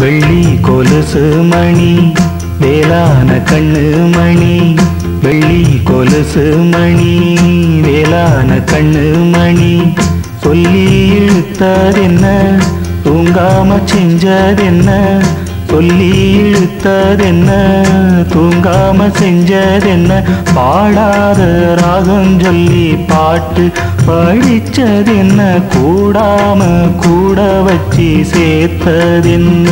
வெள்ளி கொலுசு மணி வேளான கண்ணு மணி வெள்ளி கொலுசு மணி வேளான கண்ணு மணி. சொல்லி இழுத்ததென்ன தூங்காம செஞ்சதென்ன சொல்லி இழுத்ததென்ன? தூங்காம செஞ்சதென்ன? பாடாத ராகம் சொல்லி பாட்டு படிச்சதென்ன? கூடாம கூட வச்சு சேர்த்ததென்ன?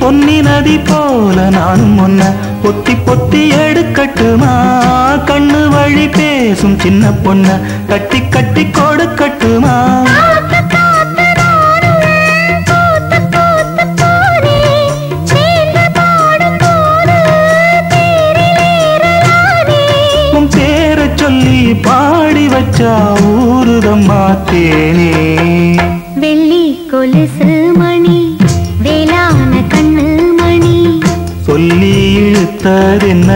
பொன்னி நதி போல நானும் முன்ன பொத்தி பொத்தி எடுக்கட்டுமா? கண்ணு வழி பேசும் சின்ன பொண்ண கட்டி கட்டி கொடுக்கட்டுமா? பேரை சொல்லி பாடி வச்சா ஊருதம்மா தேனே இழுத்ததென்ன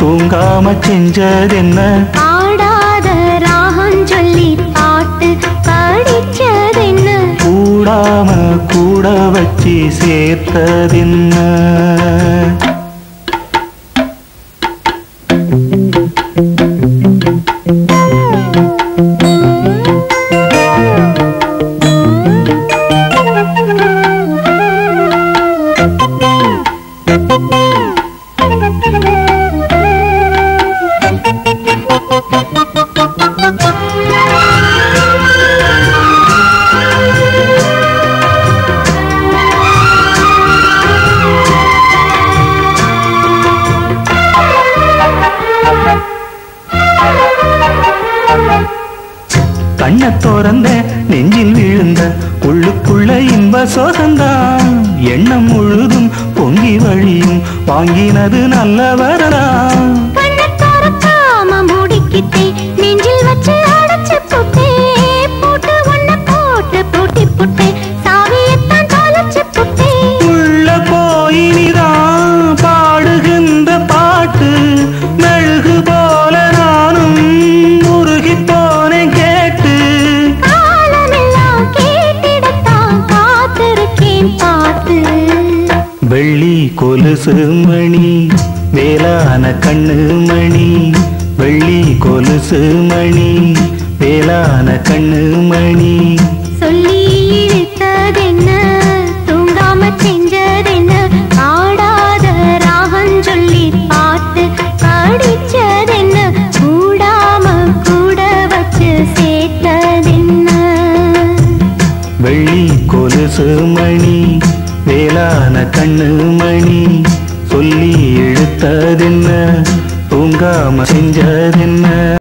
தூங்காம செஞ்சதென்ன? பாடாத ராகம் சொல்லி பாட்டு படிச்சதென்ன? கூடாம கூட வச்சு சேர்த்ததென்ன? கண்ண திறந்த நெஞ்சில் விழுந்த உள்ளுக்குள்ள இன்ப சோகந்தான் எண்ணம் முழுதும் பொங்கி வழியும் வாங்கினது நல்ல கொலுசு மணி வேளான கண்ணு மணி வெள்ளி கொலுசு மணி வேளான கண்ணு மணி. சொல்லி இழுத்ததென்ன தூங்காம செஞ்சதென்ன பாடாத ராகம் சொல்லி பாட்டு படிச்சதென்ன கூடாம கூட வச்சு சேர்த்ததென்ன? வெள்ளி கொலுசு மணி வேளான கண்ணு மணி சொல்லி இழுத்ததென்ன? தூங்காம செஞ்சதென்ன?